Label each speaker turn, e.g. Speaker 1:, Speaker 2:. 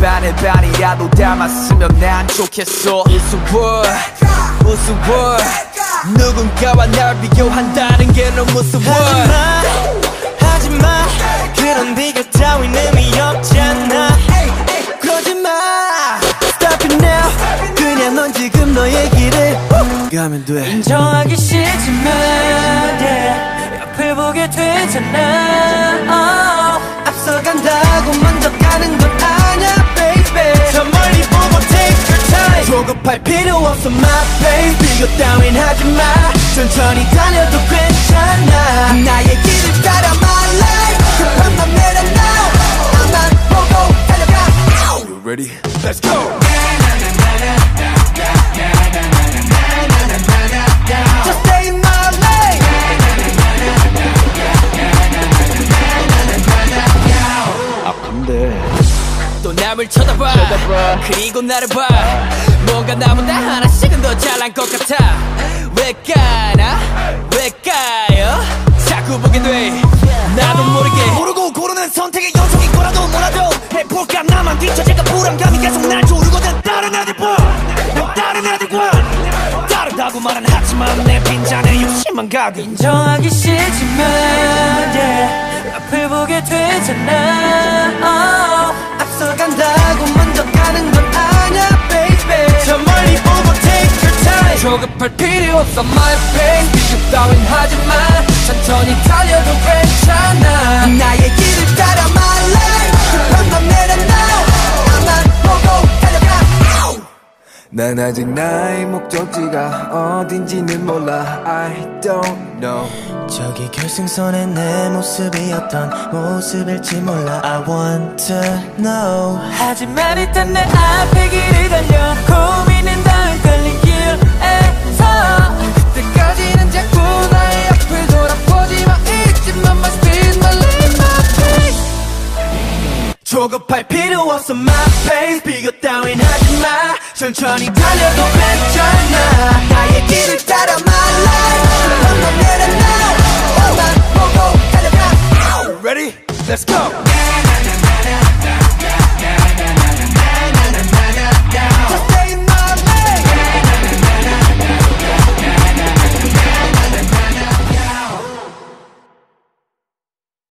Speaker 1: 반에 반이라도 담았으면 난 좋겠어. 우스워 우스워 누군가와 날 비교한다는 게 너무 무서워
Speaker 2: 하지마 하지마. 그런 비교 따윈 의미 없잖아. 그러지마. Stop it now. 그냥 넌 지금 너의 길을 가면 돼. 인정하기 싫지만 yeah, 옆을 보게 되잖아. Oh. 앞서간다고 먼저 가는 건 필요 없어 my baby 비교 따윈 하지마. 천천히 달려도 괜찮아. 나의 길을 따라 my life. 급한 맘 내려놔 나만 보고 달려가.
Speaker 1: You ready? Let's go! 남을 쳐다봐, 그리고 나를 봐. 뭔가 나보다 하나씩은 더 잘난 것 같아. 왜 까나? 왜 까요? 자꾸 보게 돼. 나도 모르게.
Speaker 2: 모르고 고르는 선택의 연속인 거라도 뭐라도 해볼까? 나만 뒤처질까? 불안감이 계속 날 조르거든. 다른 애들과 난 다른 애들과 다르다고 말은 하지만 내 빈잔에 욕심만 가득. 인정하기 싫지만 yeah, 앞을 보게 되잖아
Speaker 1: 조급할 필요 없어. My pace 비교 따윈 하지마. 천천히 달려도 괜찮아.
Speaker 2: 나의 길을 따라 my life 급한 맘 내려놔. 나만 보고 달려가.
Speaker 3: 난 아직 나의 목적지가 어딘지는 몰라. I don't know.
Speaker 2: 저기 결승선에 내 모습이 어떤 모습일지 몰라. I want to know. 하지만 일단 내 앞에 길을 조급할 필요 없어. My pace 비교 따윈 하지마. 천천히 달려도 괜찮아. 나의 길을 따라 my life. 한번 내려놔 나만 보고 달려가.
Speaker 1: Ready? Let's go!